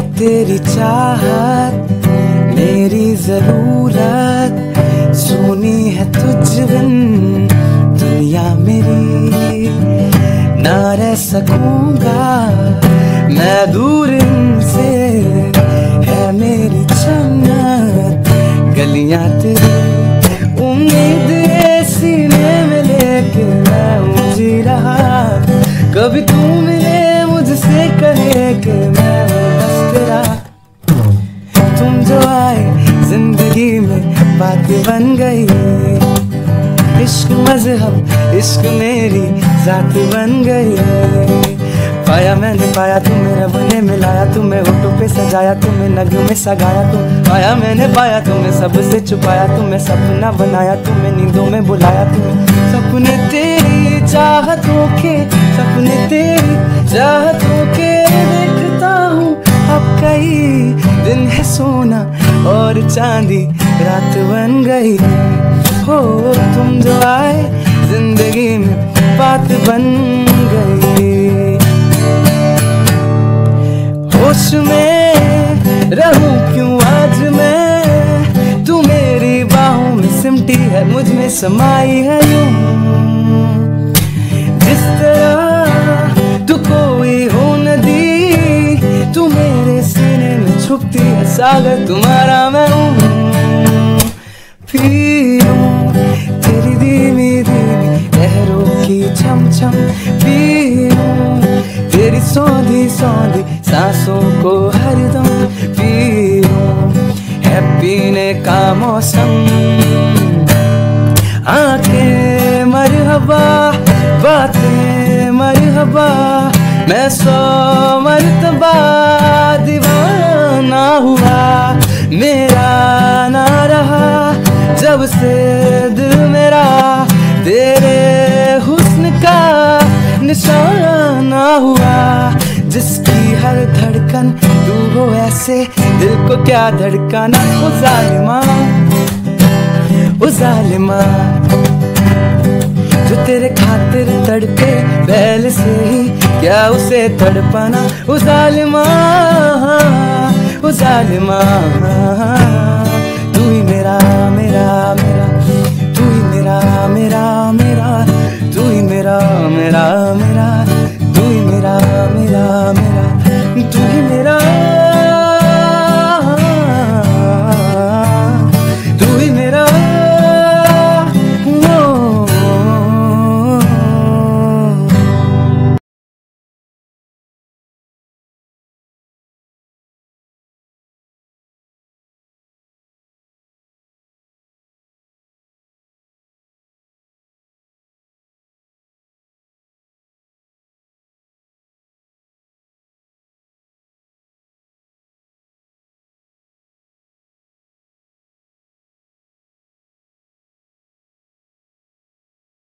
तेरी चाहत, मेरी ज़रूरत। सोनी है तुझ बिन दुनिया मेरी। ना रह सकूँगा मैं दूर इनसे, है मेरी जन्नत। गलियाँ तेरी उम्मीद सीने में लेके मैं उलझी रहा। कभी तू मिले मुझसे कहे कि मैं तुम जो आए, ज़िंदगी में बात बन गई। इश्क मज़हब, इश्क मेरी जात बन गई। पाया मैंने, पाया तुम्हें रब ने मिलाया तुम्हें, होठों पे सजाया तुम्हें, नग में सगाया तुम। पाया मैंने, पाया तुम्हें सबसे छुपाया तुम्हें, सपना बनाया तुम्हें, नींदों में बुलाया तुम्हें। सपने तेरी चाहतों के, सपने तेरी चाहतों सोना और चांदी रात बन गई। हो तुम जो आए, ज़िंदगी में बात बन गई। होश में रहूँ क्यों आज मैं? तू मेरी बाहों में सिमटी है, मुझमें समाई है यूँ। जिस तरह छुपती है सागर, तुम्हारा मैं हूँ। तेरी धीमी धीमी लहरों की छम छम तेरी सौंधी सौंधी सांसों को हरदम है पीने का मौसम। आँखें मरहबा, बातें मरहबा, मैं सौ जब से दिल मेरा तेरे हुस्न का निशाना हुआ? जिसकी हर धड़कन, तू हो ऐसे दिल को क्या धड़काना? ओ जालिमा ओ जालिमा, जो तेरे खातिर तड़पे बैल से ही क्या उसे तड़पाना? ओ जालिमा ओ जालिमा